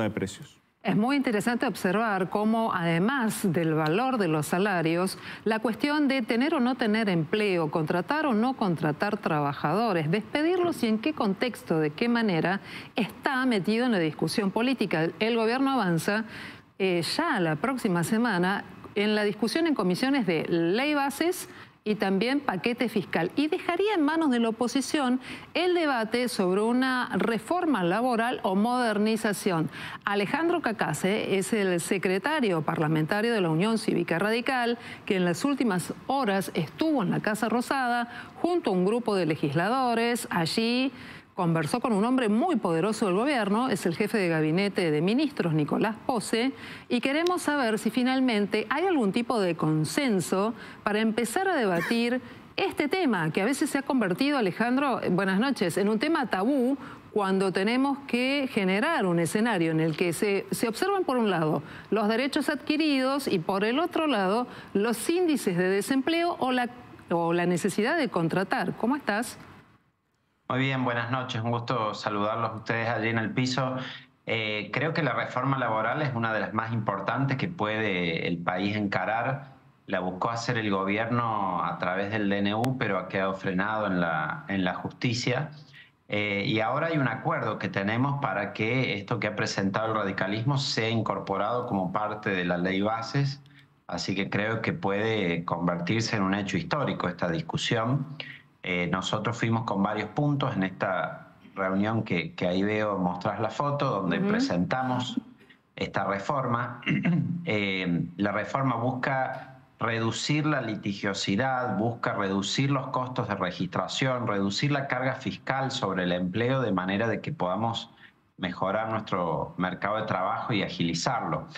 de precios. Es muy interesante observar cómo, además del valor de los salarios, la cuestión de tener o no tener empleo, contratar o no contratar trabajadores, despedirlos y en qué contexto, de qué manera, está metido en la discusión política. El gobierno avanza eh, ya la próxima semana en la discusión en comisiones de ley bases y también paquete fiscal. Y dejaría en manos de la oposición el debate sobre una reforma laboral o modernización. Alejandro Cacase es el secretario parlamentario de la Unión Cívica Radical, que en las últimas horas estuvo en la Casa Rosada junto a un grupo de legisladores. Allí conversó con un hombre muy poderoso del gobierno, es el jefe de gabinete de ministros, Nicolás Pose, y queremos saber si finalmente hay algún tipo de consenso para empezar a debatir este tema, que a veces se ha convertido, Alejandro, buenas noches, en un tema tabú cuando tenemos que generar un escenario en el que se, se observan por un lado los derechos adquiridos y por el otro lado los índices de desempleo o la, o la necesidad de contratar. ¿Cómo estás? Muy bien, buenas noches. Un gusto saludarlos a ustedes allí en el piso. Eh, creo que la reforma laboral es una de las más importantes que puede el país encarar. La buscó hacer el gobierno a través del DNU, pero ha quedado frenado en la, en la justicia. Eh, y ahora hay un acuerdo que tenemos para que esto que ha presentado el radicalismo sea incorporado como parte de la ley bases. Así que creo que puede convertirse en un hecho histórico esta discusión. Eh, nosotros fuimos con varios puntos en esta reunión que, ahí veo mostrar la foto, donde presentamos esta reforma. Eh, la reforma busca reducir la litigiosidad, busca reducir los costos de registración, reducir la carga fiscal sobre el empleo de manera de que podamos mejorar nuestro mercado de trabajo y agilizarlo.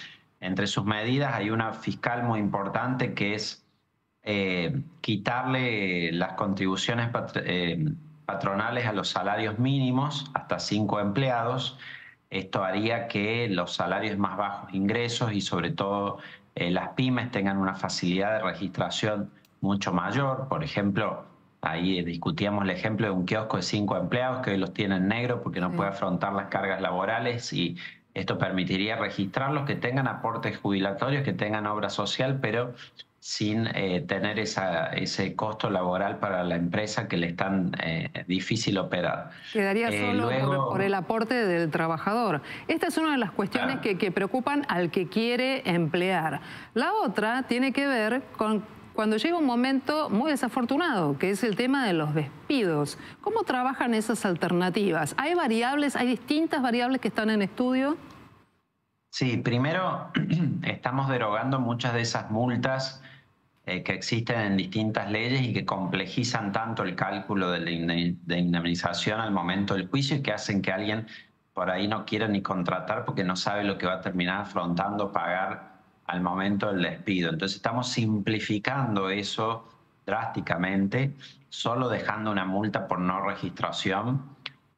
Entre sus medidas hay una fiscal muy importante que es eh, quitarle las contribuciones eh, patronales a los salarios mínimos hasta cinco empleados. Esto haría que los salarios más bajos ingresos y sobre todo eh, las pymes tengan una facilidad de registración mucho mayor. Por ejemplo, ahí discutíamos el ejemplo de un kiosco de cinco empleados que hoy los tiene en negro porque no puede afrontar las cargas laborales y esto permitiría registrarlos que tengan aportes jubilatorios, que tengan obra social, pero sin eh, tener ese costo laboral para la empresa que le es tan eh, difícil operar. Quedaría eh, solo por, el aporte del trabajador. Esta es una de las cuestiones que, que preocupan al que quiere emplear. La otra tiene que ver con cuando llega un momento muy desafortunado, que es el tema de los despidos. ¿Cómo trabajan esas alternativas? ¿Hay variables, hay distintas variables que están en estudio? Sí, primero estamos derogando muchas de esas multas eh, que existen en distintas leyes y que complejizan tanto el cálculo de, de indemnización al momento del juicio y que hacen que alguien por ahí no quiera ni contratar porque no sabe lo que va a terminar afrontando pagar al momento del despido. Entonces estamos simplificando eso drásticamente, solo dejando una multa por no registración.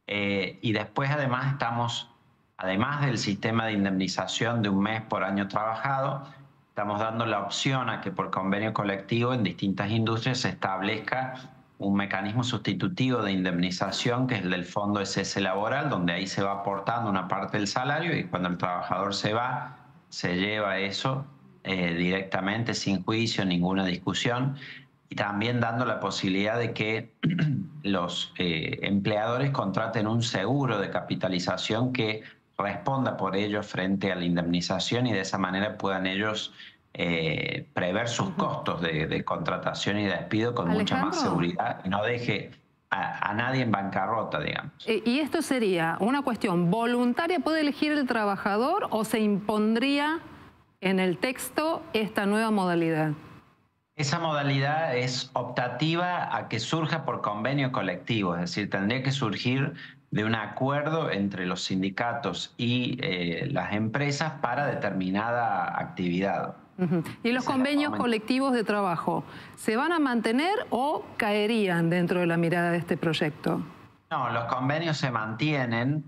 Eh, y después además estamos, además del sistema de indemnización de un mes por año trabajado, estamos dando la opción a que por convenio colectivo en distintas industrias se establezca un mecanismo sustitutivo de indemnización que es el del fondo cese laboral, donde ahí se va aportando una parte del salario y cuando el trabajador se va, se lleva eso eh, directamente, sin juicio, ninguna discusión, y también dando la posibilidad de que los eh, empleadores contraten un seguro de capitalización que responda por ellos frente a la indemnización y de esa manera puedan ellos eh, prever sus costos de, contratación y despido con mucha más seguridad y no deje a, nadie en bancarrota, digamos. Eh, ¿Y esto sería una cuestión voluntaria? ¿Puede elegir el trabajador o se impondría en el texto esta nueva modalidad? Esa modalidad es optativa a que surja por convenio colectivo, es decir, tendría que surgir de un acuerdo entre los sindicatos y eh, las empresas para determinada actividad. ¿Y los convenios colectivos de trabajo se van a mantener o caerían dentro de la mirada de este proyecto? No, los convenios se mantienen,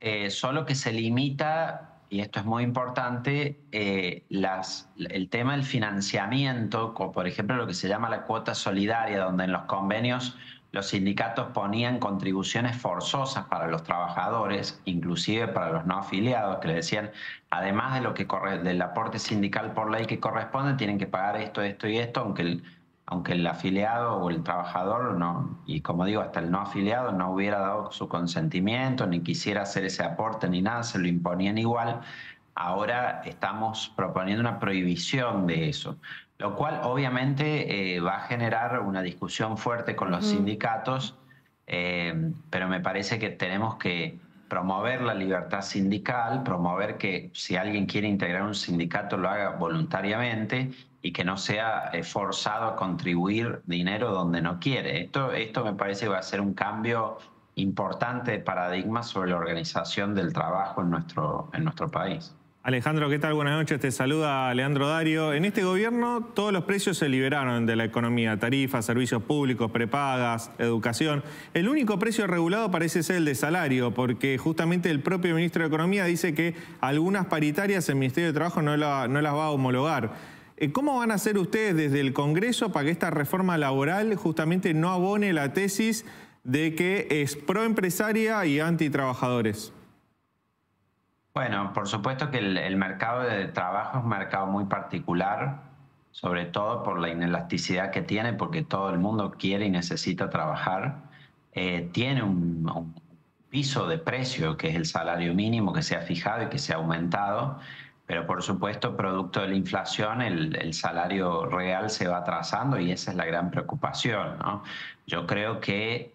eh, solo que se limita, y esto es muy importante, eh, el tema del financiamiento, por ejemplo lo que se llama la cuota solidaria, donde en los convenios los sindicatos ponían contribuciones forzosas para los trabajadores, inclusive para los no afiliados, que le decían, además de lo que corre, del aporte sindical por ley que corresponde, tienen que pagar esto, esto y esto, aunque el, aunque el afiliado o el trabajador no, y como digo, hasta el no afiliado no hubiera dado su consentimiento, ni quisiera hacer ese aporte ni nada, se lo imponían igual. Ahora estamos proponiendo una prohibición de eso lo cual obviamente eh, va a generar una discusión fuerte con los sindicatos, eh, pero me parece que tenemos que promover la libertad sindical, promover que si alguien quiere integrar un sindicato lo haga voluntariamente y que no sea eh, forzado a contribuir dinero donde no quiere. Esto, esto me parece va a ser un cambio importante de paradigma sobre la organización del trabajo en nuestro, en nuestro país. Alejandro, ¿qué tal? Buenas noches. Te saluda Leandro Dario. En este gobierno todos los precios se liberaron de la economía, tarifas, servicios públicos, prepagas, educación. El único precio regulado parece ser el de salario, porque justamente el propio ministro de Economía dice que algunas paritarias el Ministerio de Trabajo no, no las va a homologar. Eh, ¿Cómo van a hacer ustedes desde el Congreso para que esta reforma laboral justamente no abone la tesis de que es proempresaria y antitrabajadores? Bueno, por supuesto que el, mercado de trabajo es un mercado muy particular, sobre todo por la inelasticidad que tiene, porque todo el mundo quiere y necesita trabajar. Eh, tiene un, piso de precio, que es el salario mínimo que se ha fijado y que se ha aumentado, pero por supuesto, producto de la inflación, el, salario real se va atrasando y esa es la gran preocupación. Yo creo que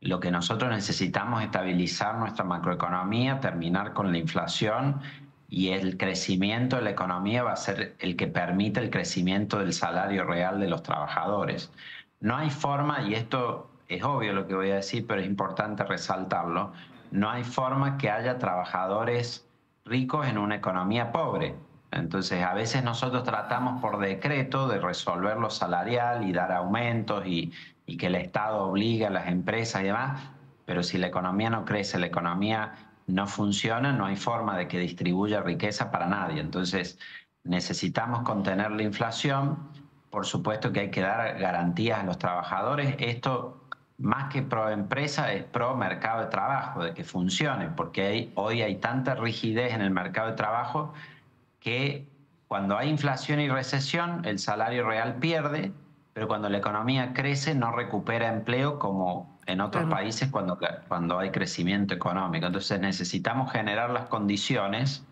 lo que nosotros necesitamos es estabilizar nuestra macroeconomía, terminar con la inflación y el crecimiento de la economía va a ser el que permite el crecimiento del salario real de los trabajadores. No hay forma, y esto es obvio lo que voy a decir, pero es importante resaltarlo, no hay forma que haya trabajadores ricos en una economía pobre. Entonces, a veces nosotros tratamos por decreto de resolver lo salarial y dar aumentos y, y que el Estado obliga a las empresas y demás, pero si la economía no crece, la economía no funciona, no hay forma de que distribuya riqueza para nadie. Entonces, necesitamos contener la inflación, por supuesto que hay que dar garantías a los trabajadores. Esto, más que pro empresa, es pro mercado de trabajo, de que funcione, porque hoy hay tanta rigidez en el mercado de trabajo que cuando hay inflación y recesión, el salario real pierde pero cuando la economía crece no recupera empleo como en otros países cuando, cuando hay crecimiento económico. Entonces necesitamos generar las condiciones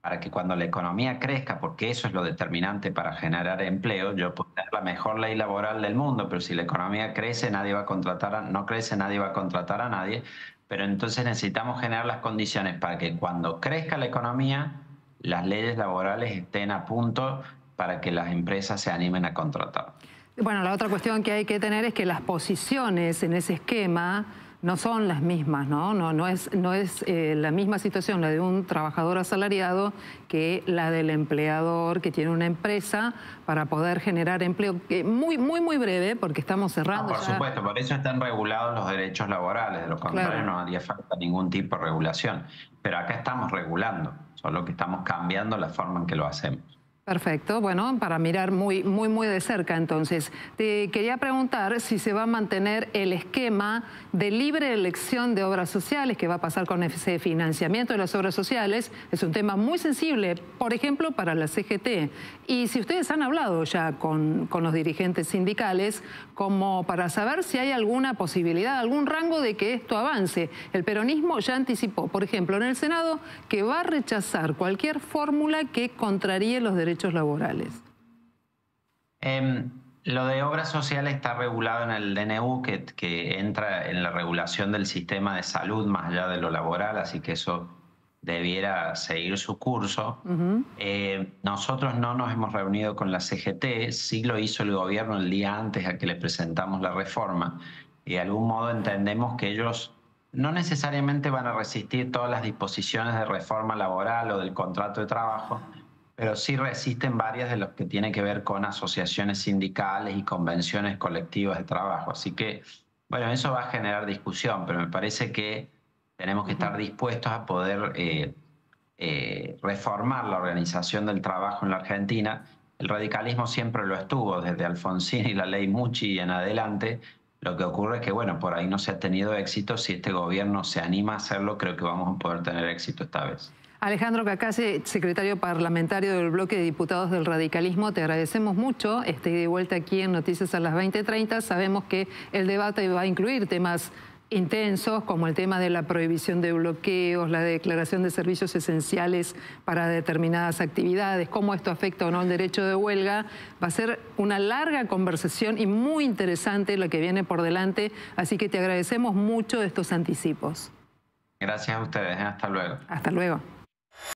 para que cuando la economía crezca, porque eso es lo determinante para generar empleo, yo puedo tener la mejor ley laboral del mundo, pero si la economía crece, nadie va a contratar, a, no crece, nadie va a contratar a nadie, pero entonces necesitamos generar las condiciones para que cuando crezca la economía, las leyes laborales estén a punto para que las empresas se animen a contratar. Bueno, la otra cuestión que hay que tener es que las posiciones en ese esquema no son las mismas, ¿no? No, no es, no es eh, la misma situación la de un trabajador asalariado que la del empleador que tiene una empresa para poder generar empleo muy, muy, muy breve, porque estamos cerrando. por supuesto, por eso están regulados los derechos laborales, de lo contrario no haría falta ningún tipo de regulación. Pero acá estamos regulando, solo que estamos cambiando la forma en que lo hacemos. Perfecto, bueno, para mirar muy, muy, muy de cerca entonces. Te quería preguntar si se va a mantener el esquema de libre elección de obras sociales, que va a pasar con ese financiamiento de las obras sociales. Es un tema muy sensible, por ejemplo, para la CGT. Y si ustedes han hablado ya con, con los dirigentes sindicales, como para saber si hay alguna posibilidad, algún rango de que esto avance. El peronismo ya anticipó, por ejemplo, en el Senado, que va a rechazar cualquier fórmula que contraríe los derechos laborales? Em, lo de obras sociales está regulado en el DNU, que, que, entra en la regulación del sistema de salud más allá de lo laboral, así que eso debiera seguir su curso. Eh, nosotros no nos hemos reunido con la CGT, sí lo hizo el gobierno el día antes a que le presentamos la reforma, y de algún modo entendemos que ellos no necesariamente van a resistir todas las disposiciones de reforma laboral o del contrato de trabajo, pero sí resisten varias de las que tienen que ver con asociaciones sindicales y convenciones colectivas de trabajo. Así que, bueno, eso va a generar discusión, pero me parece que tenemos que estar dispuestos a poder eh, eh, reformar la organización del trabajo en la Argentina. El radicalismo siempre lo estuvo, desde Alfonsín y la ley Muchi y en adelante, Lo que ocurre es que, bueno, por ahí no se ha tenido éxito. Si este gobierno se anima a hacerlo, creo que vamos a poder tener éxito esta vez. Alejandro Cacase, secretario parlamentario del bloque de diputados del radicalismo, te agradecemos mucho. Este de vuelta aquí en Noticias a las 20.30. Sabemos que el debate va a incluir temas intensos como el tema de la prohibición de bloqueos, la declaración de servicios esenciales para determinadas actividades, cómo esto afecta o no el derecho de huelga. Va a ser una larga conversación y muy interesante lo que viene por delante, así que te agradecemos mucho estos anticipos. Gracias a ustedes, hasta luego. Hasta luego.